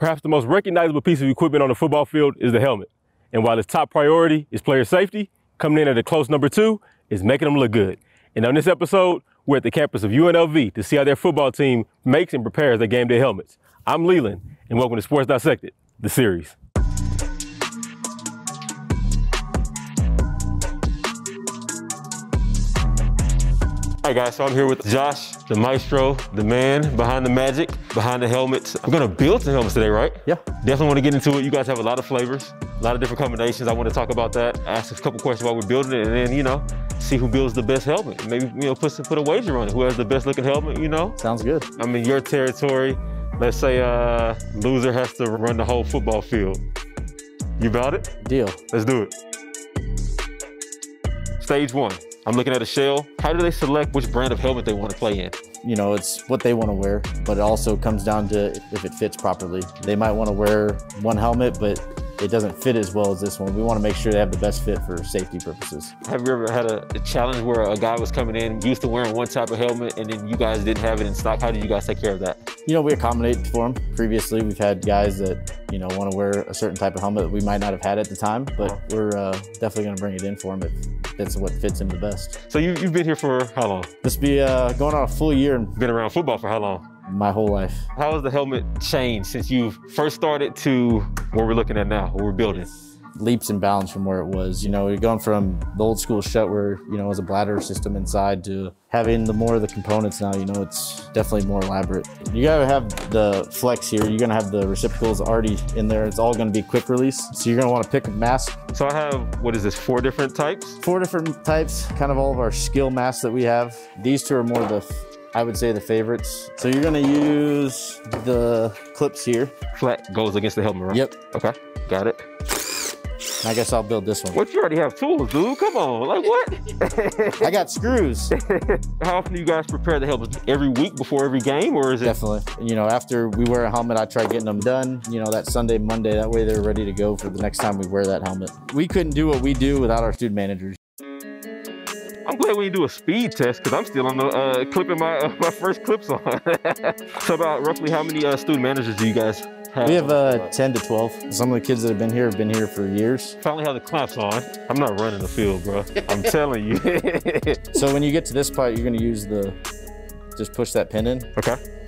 Perhaps the most recognizable piece of equipment on the football field is the helmet. And while its top priority is player safety, coming in at a close number two is making them look good. And on this episode, we're at the campus of UNLV to see how their football team makes and prepares their game day helmets. I'm Leland, and welcome to Sports Dissected, the series. All right, guys, so I'm here with Josh, the maestro, the man behind the magic, behind the helmets. I'm gonna build some helmets today, right? Yeah. Definitely wanna get into it. You guys have a lot of flavors, a lot of different combinations. I wanna talk about that, ask a couple questions while we're building it, and then, you know, see who builds the best helmet. Maybe, you know, put, some, put a wager on it. Who has the best looking helmet, you know? Sounds good. I mean, your territory. Let's say uh, loser has to run the whole football field. You about it? Deal. Let's do it. Stage one. I'm looking at a shell. How do they select which brand of helmet they want to play in? You know, it's what they want to wear, but it also comes down to if it fits properly. They might want to wear one helmet, but it doesn't fit as well as this one. We want to make sure they have the best fit for safety purposes. Have you ever had a, a, challenge where a guy was coming in used to wearing one type of helmet and then you guys didn't have it in stock? How did you guys take care of that? You know, we accommodate for them. Previously, we've had guys that, you know, want to wear a certain type of helmet that we might not have had at the time, but uh-huh. we're uh, definitely going to bring it in for them if that's what fits him the best. So you, you've been here for how long? This be uh, going on a full year. and Been around football for how long? my whole life. How has the helmet changed since you first started to what we're looking at now, what we're building? Leaps and bounds from where it was. You know, you're going from the old school Schutt where, you know, it was a bladder system inside to having the more of the components now, you know, it's definitely more elaborate. You gotta have the flex here. You're gonna have the receptacles already in there. It's all gonna be quick release. So you're gonna wanna pick a mask. So I have, what is this, four different types? Four different types, kind of all of our skill masks that we have. These two are more the I would say the favorites. So you're gonna use the clips here. Flat goes against the helmet, right? Yep. Okay, got it. I guess I'll build this one. What, you already have tools, dude? Come on, like what? I got screws. How often do you guys prepare the helmets? Every week before every game, or is it? Definitely. You know, after we wear a helmet, I try getting them done, you know, that Sunday, Monday. That way they're ready to go for the next time we wear that helmet. We couldn't do what we do without our student managers. I'm glad we do a speed test because I'm still on the uh, clipping my uh, my first clips on. so about roughly how many uh, student managers do you guys? We have uh, 10 to 12. Some of the kids that have been here have been here for years. Finally have the clamps on. I'm not running the field, bro. I'm telling you. so when you get to this part, you're gonna use the, just push that pin in. Okay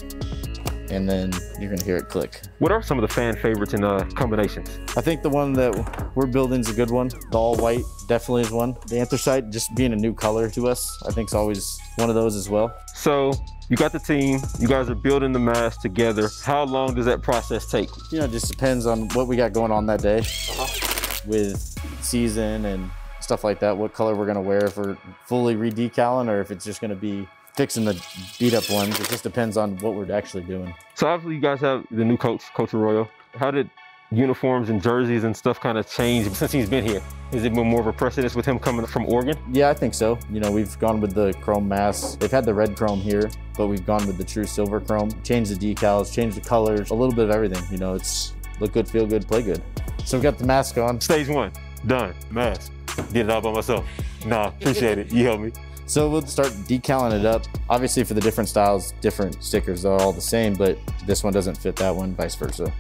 and then you're gonna hear it click. What are some of the fan favorites and uh, combinations? I think the one that we're building is a good one. The all white definitely is one. The anthracite just being a new color to us, I think is always one of those as well. So you got the team, you guys are building the mask together. How long does that process take? You know, it just depends on what we got going on that day uh -huh. with season and stuff like that, what color we're gonna wear, if we're fully redecaling or if it's just gonna be fixing the beat up ones. It just depends on what we're actually doing. So obviously you guys have the new coach, Coach Arroyo. How did uniforms and jerseys and stuff kind of change since he's been here? Has it been more of a precedence with him coming from Oregon? Yeah, I think so. You know, we've gone with the chrome masks. They've had the red chrome here, but we've gone with the true silver chrome. Changed the decals, changed the colors, a little bit of everything. You know, it's look good, feel good, play good. So we got the mask on. Stage one, done, mask. Did it all by myself. Nah, appreciate it. You helped me. So we'll start decaling it up. Obviously for the different styles, different stickers are all the same, but this one doesn't fit that one, vice versa.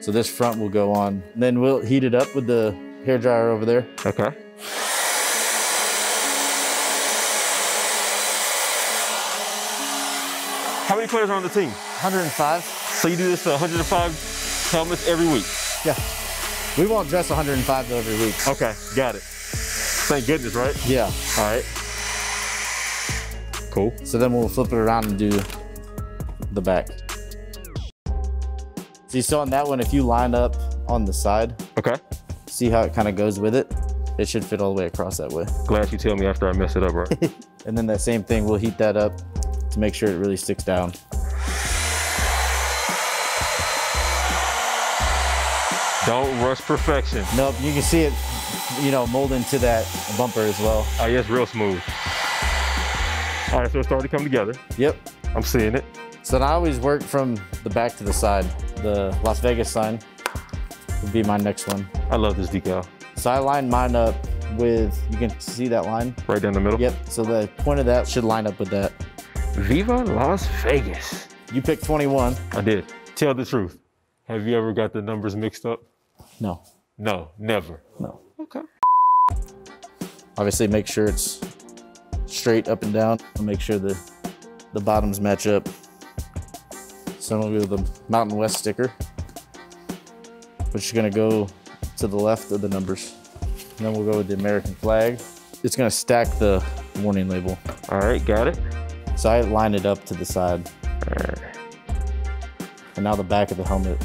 So this front will go on. Then we'll heat it up with the hair dryer over there. Okay. How many players are on the team? 105. So you do this 105 helmets every week? Yeah. We won't dress 105 every week. Okay, got it. Thank goodness, right? Yeah. All right. Cool. So then we'll flip it around and do the back. See, so on that one, if you line up on the side, okay. See how it kind of goes with it? It should fit all the way across that way. Glad you tell me after I mess it up, right? and then that same thing, we'll heat that up to make sure it really sticks down. Don't rush perfection. Nope, you can see it you know, mold into that bumper as well. Oh, yeah, it's real smooth. All right, so it's starting to come together. Yep. I'm seeing it. So I always work from the back to the side. The Las Vegas sign would be my next one. I love this decal. So I line mine up with, you can see that line? Right down the middle? Yep, so the point of that should line up with that. Viva Las Vegas. You picked 21. I did. Tell the truth. Have you ever got the numbers mixed up? No, No, never. no. Obviously, make sure it's straight up and down. and Make sure the the bottoms match up. So I'm gonna go with the Mountain West sticker, which is gonna go to the left of the numbers. And then we'll go with the American flag. It's gonna stack the warning label. All right, got it. So I line it up to the side. And now the back of the helmet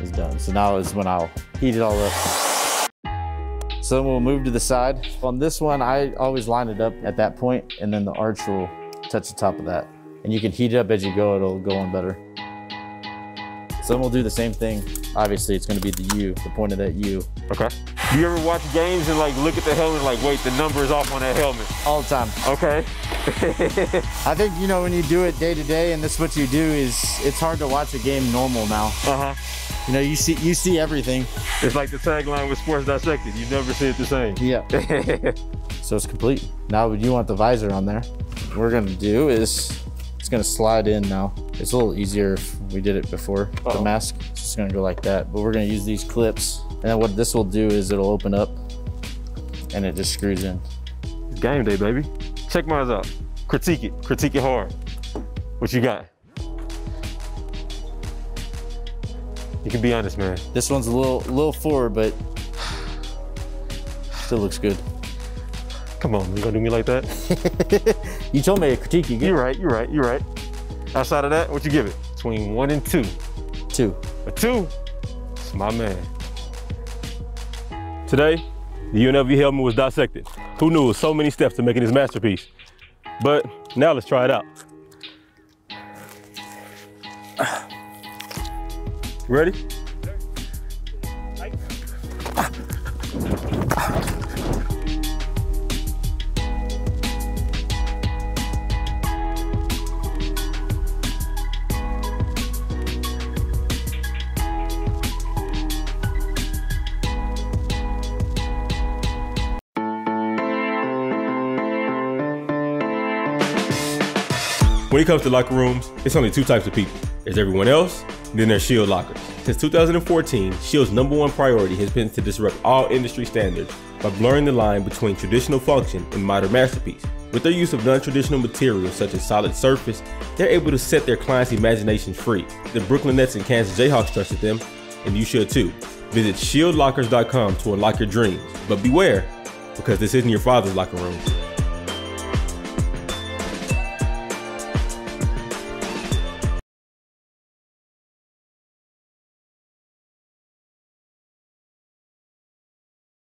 is done. So now is when I'll heat it all up. So then we'll move to the side. On this one, I always line it up at that point and then the arch will touch the top of that. And you can heat it up as you go, it'll go on better. So then we'll do the same thing. Obviously, it's gonna be the U, the point of that U, Okay. Do you ever watch games and like look at the helmet like, wait, the number is off on that helmet? all the time. Okay. I think, you know, when you do it day to day and this is what you do is, it's hard to watch a game normal now. Uh huh. You know, you see, you see everything. It's like the tagline with Sports Dissected. You never see it the same. Yeah. So it's complete. Now would you want the visor on there. What we're gonna do is it's gonna slide in now. It's a little easier if we did it before the Uh-oh. mask. It's just gonna go like that. But we're gonna use these clips. And then what this will do is it'll open up and it just screws in. It's game day, baby. Check mine out. Critique it. Critique it hard. What you got? You can be honest, man. This one's a little little forward, but still looks good. Come on, you gonna do me like that? You told me to critique you You're right, you're right, you're right. Outside of that, what you give it? Between one and two. two. A two, it's my man. Today, the UNLV helmet was dissected. Who knew it was so many steps to making this masterpiece? But now let's try it out. Ready? When it comes to locker rooms, it's only two types of people. There's everyone else, and their Shield lockers. Since 2014, Shield's number one priority has been to disrupt all industry standards by blurring the line between traditional function and modern masterpiece. With their use of non-traditional materials such as solid surface, they're able to set their clients' imaginations free. The Brooklyn Nets and Kansas Jayhawks trusted them, and you should too. Visit shieldlockers.com to unlock your dreams. But beware, because this isn't your father's locker room.